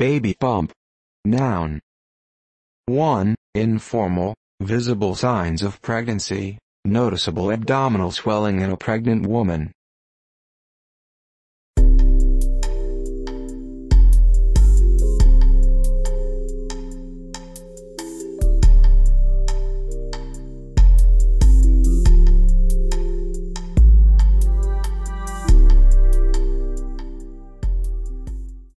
Baby bump. Noun. 1. Informal, visible signs of pregnancy, noticeable abdominal swelling in a pregnant woman.